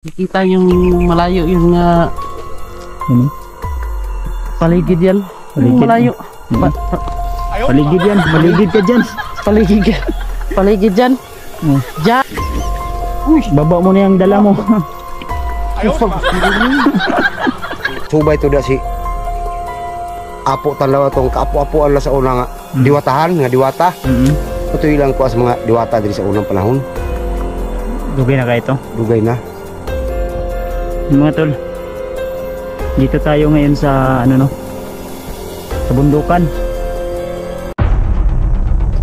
Nakikita yung malayo yung ah, Ano? paligid yan. Yung Paligid. malayo. Hmm. Pa- pa- Paligid yan. Paligid ka dyan. paligid. Paligid yan. Oh. Diyan. Baba mo na yung dala mo. subay to da si apo talawa tong kaapo-apo ala sa una nga Mm. diwatahan nga diwata mm ito ilang kuas mga diwata diri sa unang panahon Dugay na ka ito. dugay na Mga tol. Dito tayo ngayon sa ano no? Sa bundukan.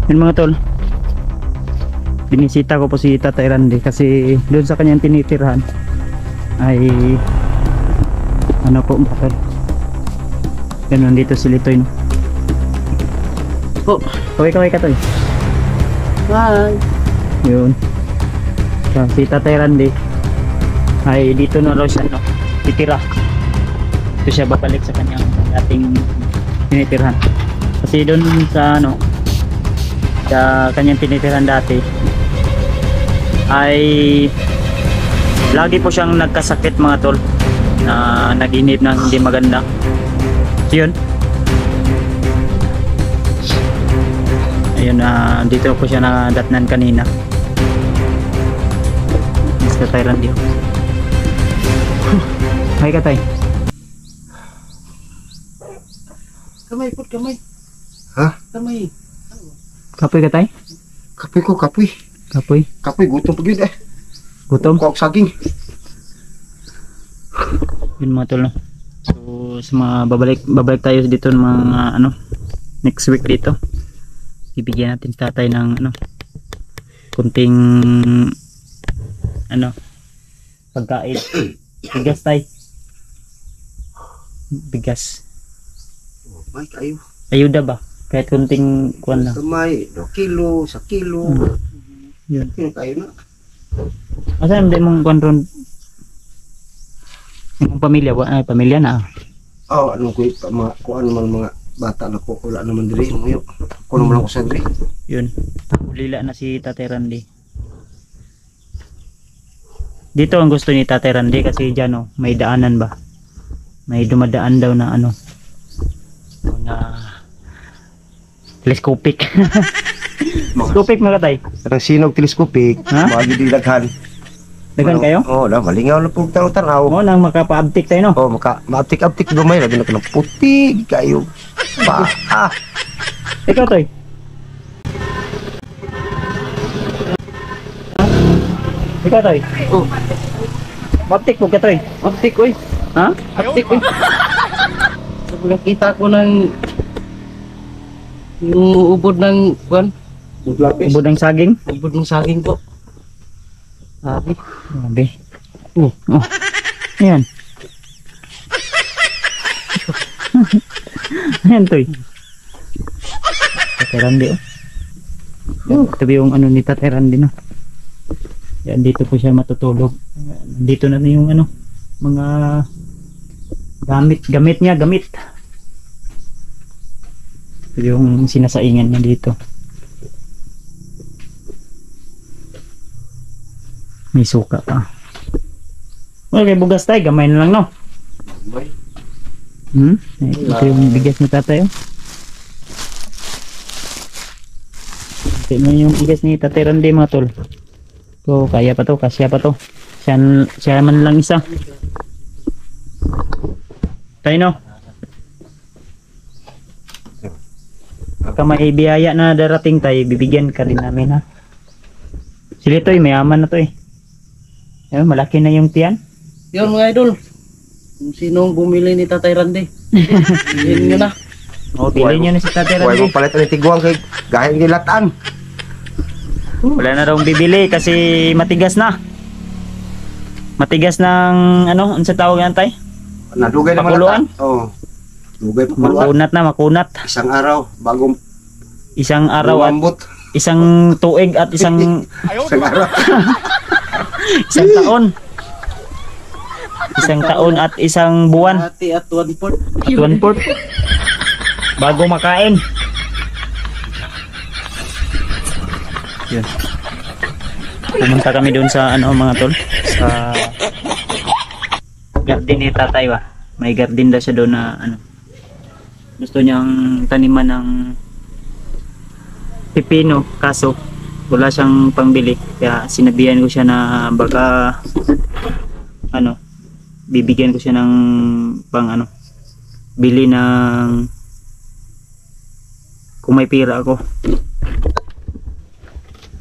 Yun mga tol. Binisita ko po si Tatay Randy kasi doon sa kanyang tinitirhan ay ano po mga tol. Ganun dito si Litoy no. Po. Kaway kaway ka tol. Hi. Yun. So, si Tatay Randy ay dito na raw siya no, titira. Ito siya babalik sa kanyang dating tinitirhan. Kasi doon sa ano sa kanyang tinitirhan dati ay lagi po siyang nagkasakit mga tol na naginip ng hindi maganda. Yun. Ayun, ah, dito po siya nadatnan kanina. Mr. Tyran Dio. Hi ka tay. Kamay po, kamay. Ha? Kamay. Kapoy ka tay? kapoy ko kapoy Kapoy. kapoy gutom pa gyud eh Gutom. kuak saging Yun mga tol. no. So sa mga babalik babalik tayo dito ng mga ano next week dito. Bibigyan natin tatay ng ano kunting ano pagkain. Bigas tay. Bigas. oh, may kayo Ayuda ba? Kahit kunting kuan lang. kamay do kilo sa kilo Yun. kilo kayo na Asan hindi mong kuan ron? Yung pamilya ba? Ay, pamilya na. oh ano ko pa mga kuan man mga bata na ko wala naman diri mo ko naman ako sa diri Yun. Ulila na si Tate Randy. Dito ang gusto ni Tate Randy kasi dyan oh, may daanan ba? May dumadaan daw na ano. Mga telescopic. telescopic mga katay. Kanang sinog teleskopik Ha? magi di daghan Dagan kayo? oh da malingaw na pug tanaw Oo, nang makapa-uptick tayo no? Oh, maka maaptik-aptik gamay lagi na kanang puti kayo. Pa. Ah, Ikaw toy. Ikaw toy. Oh, Uptick mo ka toy. optik oy. Ha? Oy. So, nakita ko ng yung ubod ng butlapis. Ubod ng saging. ubod ng saging po. Sabi. Grabe. Oh, oh. Ayan. Ayan, Toy. Taterandi, oh. Yan, Ito yung ano ni Taterandi, no? Yan, dito po siya matutulog. Dito na yung ano, mga gamit, gamit niya, gamit. Yung sinasaingan niya dito. May suka pa. Okay, bugas tayo. Gamay na lang, no? Hmm? Ay, Ito yung bigas ni tatay, oh. Ito mo yung bigas ni tatay Randy, mga tol. So, kaya pa to, kasya pa to. Siya, siya man lang isa. Tayo, no? Pagka may biyaya na darating tayo, bibigyan ka rin namin, ha? Sila to, eh, mayaman na to, eh. Ayun, malaki na yung tiyan. Yun mga idol. Kung sino ang bumili ni Tatay Randy. Yun nyo na. O, pili nyo na si Tatay Randy. mo palit ang tiguang kay gahing nilatan. Wala na raw bibili kasi matigas na. Matigas ng ano, ano sa tawag yan tay? Nadugay naman Pakuluan? lata. Oo. Dugay pakuluan. Makunat na, makunat. Isang araw bagong Isang araw at lumambot. isang tuig at isang Isang araw. isang taon. Isang taon at isang buwan. Hati at one fourth. At one fourth. Bago makain. Yun. Pumunta kami doon sa ano mga tol sa garden ni tatay ba. May garden daw siya doon na ano. Gusto niyang taniman ng pipino kaso wala siyang pangbili kaya sinabihan ko siya na baka ano bibigyan ko siya ng pang ano bili ng kung may pira ako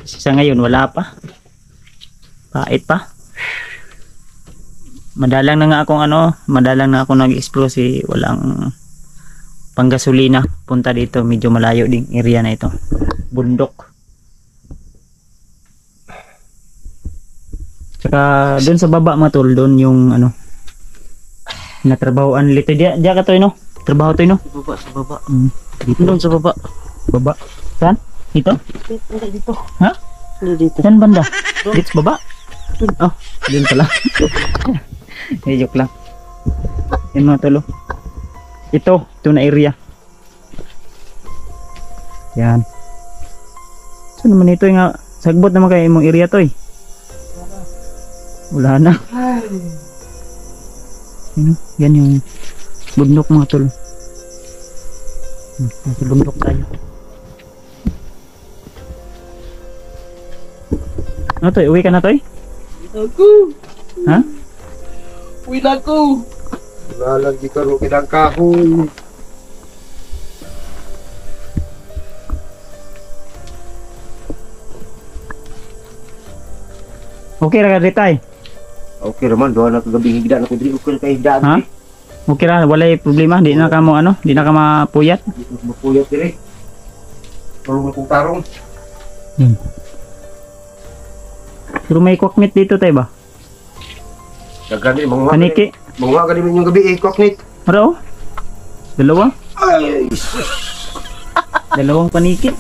kasi sa ngayon wala pa pait pa madalang na nga akong ano madalang na ako nag-explore si walang panggasolina. Punta dito medyo malayo ding area na ito. Bundok. Tsaka doon sa baba matol, doon yung ano natrabahoan lito. Dia dia ka to no? Trabaho to no? Sa baba, sa baba. mm. Doon sa baba. baba. Saan? Ito Hindi dito. ha? Hindi dito. saan banda? Dito sa baba? Oh doon pala eh joke lang. Yun mga tolo ito ito na area. Yan. Saan naman ito nga sagbot naman kayo imong area to eh. Wala na. Yan, oh. yan yung bundok mga tol. Hmm, bundok tayo. Ano to uwi ka na to eh Ako. ha Uwi na ako. Nalagi ka ro kidang kahoy. okay ra ka ditay Okay raman, doon na kagabi higda na ko diri ukol kay higda. Ha? okay ra walay problema di na ka mo ano di na ka mapuyat Mapuyat diri. Tulong kong tarong. pero may kwakmit dito tayo ba Daghan ni mga paniki Mga ganin yung gabi eh, kwaknit. Ano? Dalawa? Ay, Dalawang paniki.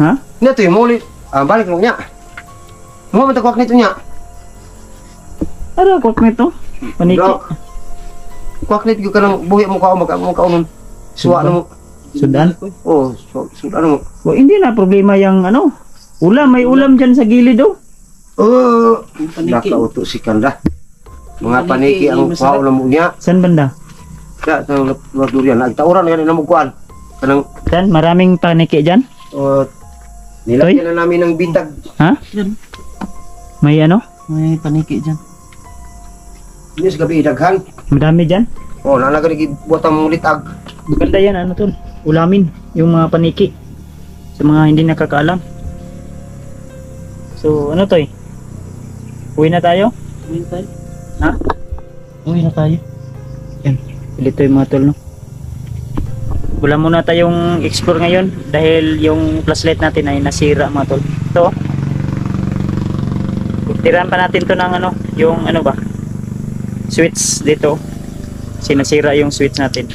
Ha? Nya to yung muli. Ah, balik mo niya. Mo man kwaknit niya. Ano kwakmit to? Paniki. Kwaknit gyud kanang buhi mo ka mo ka mo kaunon. Suwa na mo. Sudan? Oh, su suda na mo. O, hindi na problema yung ano. Ulam, may ulam dyan sa gilid oh. Oh, nakauto si Kanda. Mga Paniki, paniki ang kwao na mo niya. Saan banda? Kaya sa mga durian, nagtauran yan na mo kuan. Kanang Saan? Maraming paniki dyan? uh, nilagyan na namin ng bitag. Ha? Yan. May ano? May paniki dyan. Ini sa gabi daghan. Madami dyan? Oh, nalaga ni buat ang litag. Maganda yan, ano tol? Ulamin, yung mga paniki. Sa mga hindi nakakaalam. So, ano to eh? Uwi na tayo? Uwi na tayo. Ha? Uwi na tayo. Dito yung mga tol, no? Wala muna tayong explore ngayon dahil yung flashlight natin ay nasira mga tol. Ito. Tirahan pa natin to ng ano, yung ano ba? Switch dito. Sinasira yung switch natin.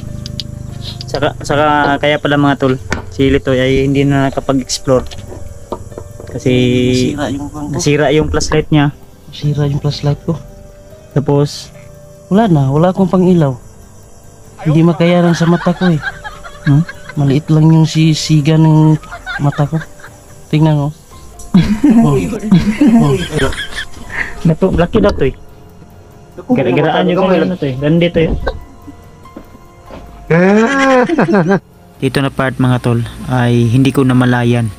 Saka, saka kaya pala mga tol, si Lito ay hindi na nakapag-explore. Kasi Nasira yung nasira yung flashlight niya. Nasira yung flashlight ko. Tapos, Wala na. Wala akong pang ilaw. Hindi makayanan sa mata ko eh. Hmm? Maliit lang yung sisiga ng mata ko. Tingnan mo. oh. oh. nato, laki na to eh. Gara-garaan yung ano to eh. Nandito yun. Dito na part mga tol ay hindi ko namalayan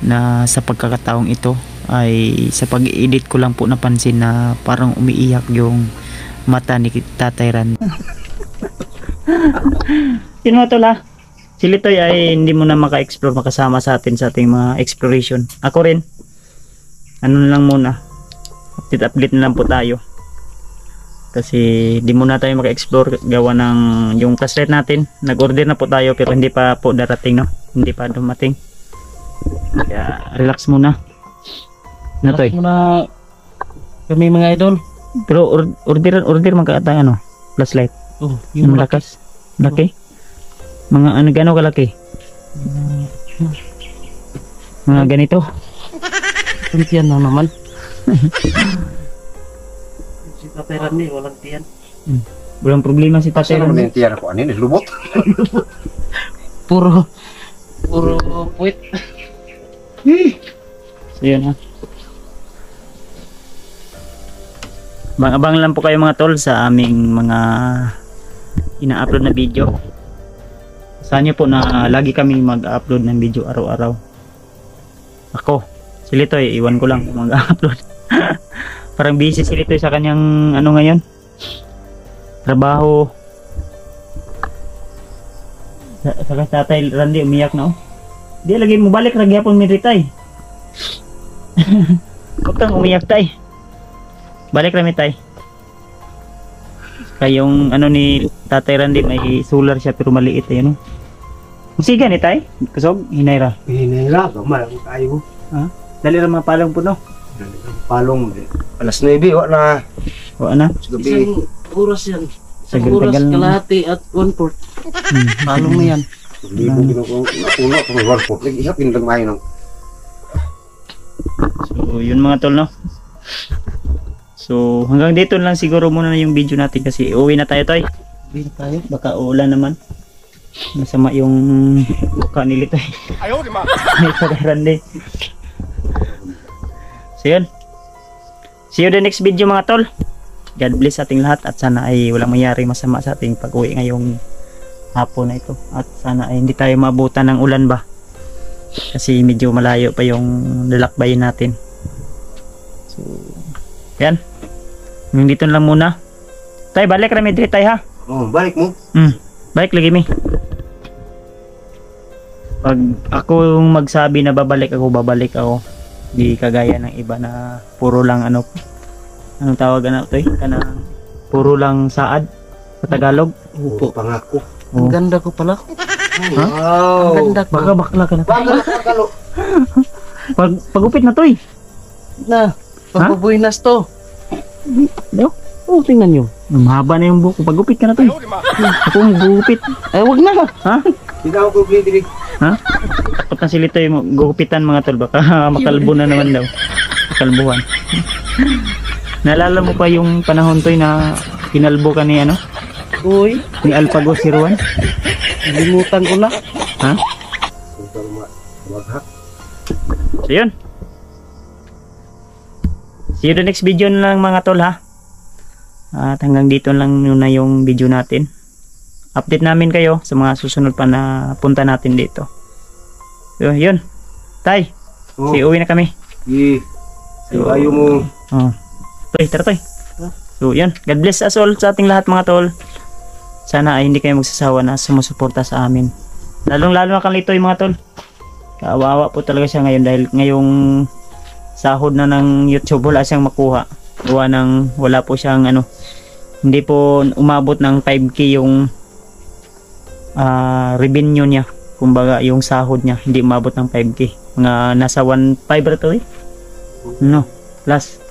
na sa pagkakataong ito ay sa pag-edit ko lang po napansin na parang umiiyak yung mata ni Tatay Ran. Yun mga tol ha. Si Litoy ay hindi mo na maka-explore makasama sa atin sa ating mga exploration. Ako rin. Ano na lang muna. Update-update na lang po tayo. Kasi di muna tayo maka-explore gawa ng yung flashlight natin. Nag-order na po tayo pero hindi pa po darating no. Hindi pa dumating. Kaya relax muna. Na to eh. Relax mo na kami mga idol. Pero or- order order man kaata ano flashlight. Oh, Yung yung malakas. Laki. Mga ano gano kalaki? Mga ganito. Kuntiyan na naman. si Tatay Randy, walang tiyan. Walang problema si Tatay Ano Ran. man tiyara ko anin, lubot. Puro, puro puwit. So yun ha. Abang-abang lang po kayo mga tol sa aming mga ina-upload na video. Saan niyo po na lagi kami mag-upload ng video araw-araw. Ako, si Litoy, iwan ko lang mag-upload. Parang busy si Litoy sa kanyang ano ngayon. Trabaho. Sa, sa tatay Randy umiyak na oh. Di lagi mo balik ra gyapon mi tay. Huwag kang umiyak tay. Balik rami tay. Kayong ano ni Tatay Randy may solar siya pero maliit eh ano. Musiga ni tay. Kusog hinay ra. Hinira, gamay ang tayo. Dali ra mga palong puno. Palong. Alas 9, wa na. O ana. Sa gabi. Isang oras yan. Isang Tagal- oras, na. kalahati at one fourth. Hmm. Palong na yan. Hindi ko ginagawa. Napuno ko ng warpot. Lagi ihap yung mayo ng So yun mga tol no. So hanggang dito lang siguro muna na yung video natin kasi uwi na tayo toy. Hindi na tayo. Baka ulan naman. Masama yung mukha ni Litoy. Ayaw, di ma. Randy. So yun. See you the next video mga tol. God bless sa ating lahat at sana ay walang mayari masama sa ating pag-uwi ngayong hapon na ito. At sana ay hindi tayo maabutan ng ulan ba. Kasi medyo malayo pa yung lalakbayin natin. So, yan. Hanggang dito lang muna. Tay, balik kami dito tay ha. Oh, balik mo. Hmm. Balik lagi mi. Pag ako yung magsabi na babalik ako, babalik ako. Di kagaya ng iba na puro lang ano. Anong tawag ano to eh? Kana puro lang saad sa Tagalog. Puro pangako. Ang ganda ko pala. Wow. Ang ganda ko. Baka bakla ka na. Baka pagkalo. Pag pagupit na to eh. Na, pagpabuinas to. No? Oh, tingnan nyo. Mahaba na yung buko. Pagupit ka na to eh. Ako ang gugupit. Ay, wag na. Ha? Hindi ako kumplete diri. Ha? Takot na sila tayo gugupitan mga tol. Baka makalbo na naman daw. Makalbuhan. Naalala mo pa yung panahon to na kinalbo ka ni ano? Uy, Ni Alpago Siruan? nalimutan ko na. Ha? Waghak. So yun. See you the next video na lang mga tol ha. At hanggang dito lang muna yung video natin. Update namin kayo sa mga susunod pa na punta natin dito. So yun. Tay, Oh, si uwi na kami. Di. So, Ayo mo. Oh. Toy, tara toy. So, yun. God bless us all sa ating lahat mga tol. Sana ay hindi kayo magsasawa na sumusuporta sa amin. Lalong lalo na kang lito mga tol. Kawawa po talaga siya ngayon dahil ngayong sahod na ng YouTube wala siyang makuha. Gawa ng wala po siyang ano. Hindi po umabot ng 5k yung ah, revenue niya. Kumbaga yung sahod niya hindi umabot ng 5k. Mga nasa 1.5 ra to eh. No, plus.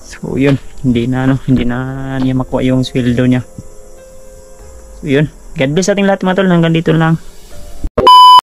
So yun, hindi na ano, hindi na niya makuha yung sweldo niya. So yun, God bless ating lahat mga tol, hanggang dito lang.